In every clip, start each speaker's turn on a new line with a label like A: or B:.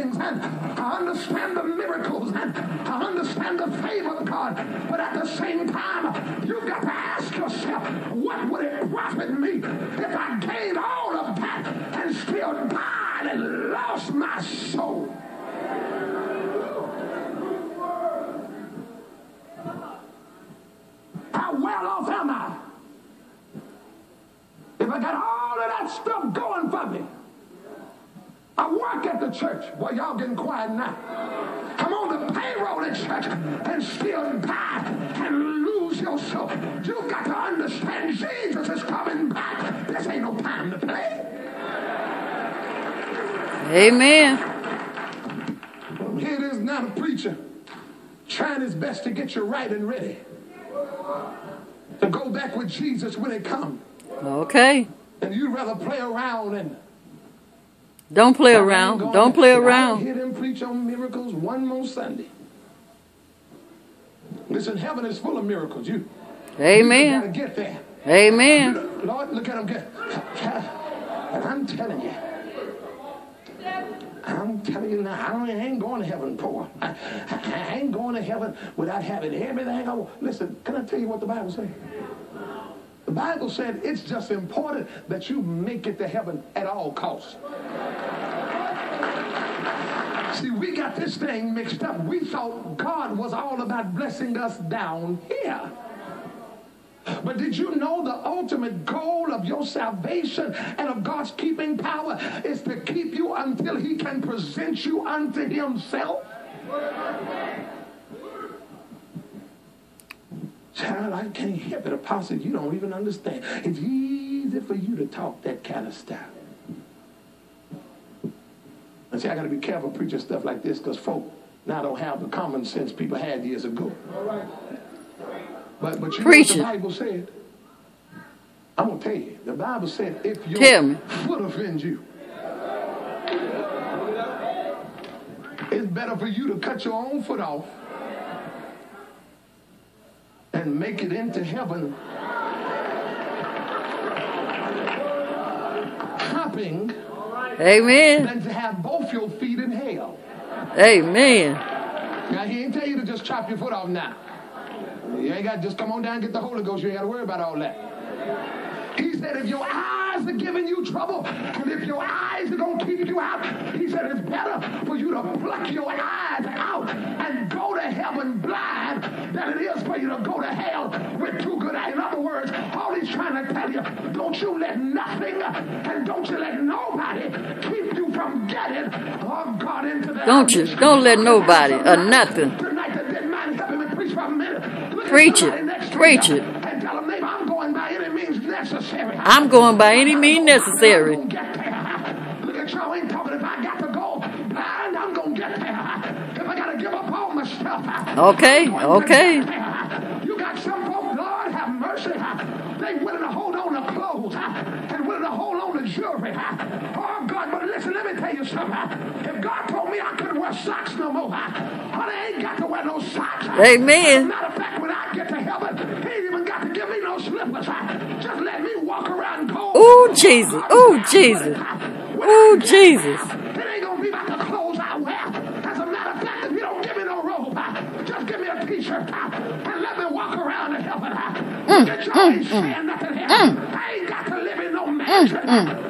A: and I understand the miracles and I understand the favor of God. But at the same time, you've got to ask yourself, what would it profit me if I gained all of that and still died and lost my soul? How well off am I? If I got all of that stuff going for me. I work at the church. Well, y'all getting quiet now. I'm on the payroll at church and still die and lose yourself. You've got to understand Jesus is coming back. This ain't no time to play.
B: Amen.
A: Here it is now, the preacher trying his best to get you right and ready to go back with Jesus when it comes.
B: Okay.
A: And you'd rather play around and
B: Don't play
A: ain't
B: around. Don't play around.
A: hear them preach on miracles one more Sunday. Listen, heaven is full of miracles. You, you gotta
B: Amen.
A: get there.
B: Amen.
A: Lord, look at them get. And I'm telling you, I'm telling you now, I, I ain't going to heaven poor. I, I ain't going to heaven without having everything I want. Listen, can I tell you what the Bible says? The Bible said it's just important that you make it to heaven at all costs. See, we got this thing mixed up. We thought God was all about blessing us down here. But did you know the ultimate goal of your salvation and of God's keeping power is to keep you until He can present you unto Himself? Child, I can't help it, Apostle. You don't even understand. It's easy for you to talk that kind of stuff. And see, I got to be careful preaching stuff like this because folk now don't have the common sense people had years ago. All right. But, but you
B: Preach
A: know what the Bible said? I'm going to tell you. The Bible said if your
B: me.
A: foot offends you, it's better for you to cut your own foot off and make it into heaven hopping
B: Amen.
A: than to have both your feet in hell.
B: Amen.
A: Now, he ain't tell you to just chop your foot off now. You ain't got to just come on down and get the Holy Ghost. You ain't got to worry about all that. He said, if your eyes are giving you trouble, and if your eyes are going to keep you out, he said, it's better for you to pluck your eyes out and go to heaven blind than it is you to go to hell with two good eyes. In other words, all he's trying to tell you, don't you let nothing and don't you let nobody keep you from getting God into the
B: Don't you- don't let nobody or nothing.
A: Tonight, that dead man and preach for a minute.
B: Preach it. Preach it.
A: And tell him, neighbor, I'm going by any means necessary.
B: I'm going by any means necessary.
A: I'm gonna get there. Look at y'all ain't talking if I got to go blind, I'm gonna get there. If I gotta give up all my stuff.
B: Okay, okay.
A: You something. If God told me I couldn't wear socks no more, honey, I ain't got to wear no socks.
B: Amen.
A: Matter of fact, when I get to heaven, he ain't even got to give me no slippers. Just let me walk around cold.
B: Ooh, Jesus. Ooh, Jesus. Ooh, Jesus.
A: It ain't gonna be about the clothes I wear. As a matter of fact, if you don't give me no robe, just give me a t-shirt and let me walk around in heaven. Mm, mm, ain't mm. saying nothing here. I ain't got to live in no mansion.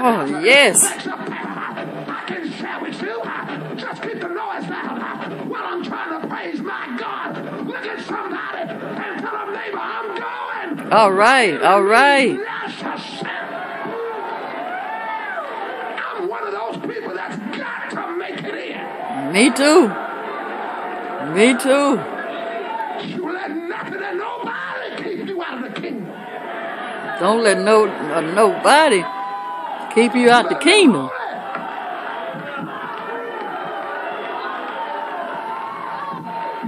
B: Oh, yes.
A: Flex up there. I can share with you. Just keep the noise down while I'm trying to praise my God. Look at somebody and tell them, neighbor, I'm going.
B: All right. All right.
A: I'm one of those people that's got to make it in.
B: Me too. Me too.
A: You let nothing and nobody keep you out of the kingdom.
B: Don't let no uh, nobody keep you out the kingdom.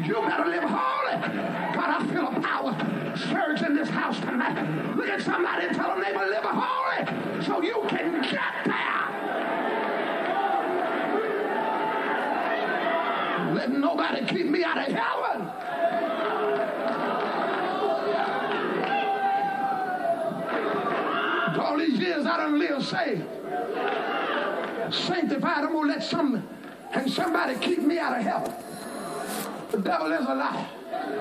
A: You better live holy. God, I feel a power surge in this house tonight. Look at somebody and tell them they will live holy so you can get there. Let nobody keep me out of heaven. Years I done lived saved. sanctified. I'm going to let some and somebody keep me out of hell. The devil is a lie.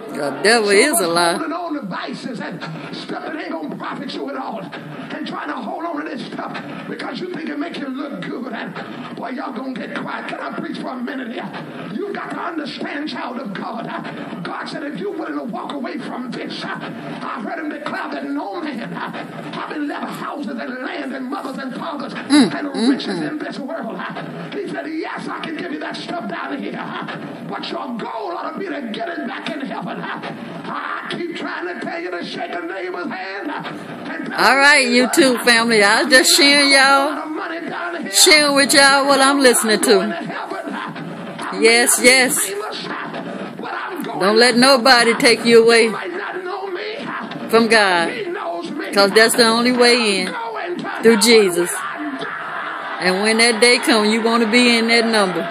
B: The devil is a lie.
A: Holding on to vices and stuff that ain't gonna profit you at all, and trying to hold on to this stuff because you think it makes you look good. And boy, y'all gonna get quiet. Can I preach for a minute here? You got to understand, child of God. God said, if you're willing to walk away from this, I heard him declare that no man having left houses and land and mothers and fathers Riches in this world. He said, yes, I can give you that stuff down here, but your goal ought to be to get it back in heaven. I keep trying to tell you to shake a neighbor's hand.
B: All right,
A: them,
B: you too, family. I was just sharing y'all,
A: money down here.
B: sharing with y'all what I'm listening to. Yes, yes. Don't let nobody take you away from God. Because that's the only way in. Through Jesus. And when that day comes, you want to be in that number.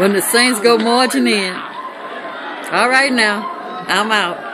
B: When the saints go marching in. All right now. I'm out.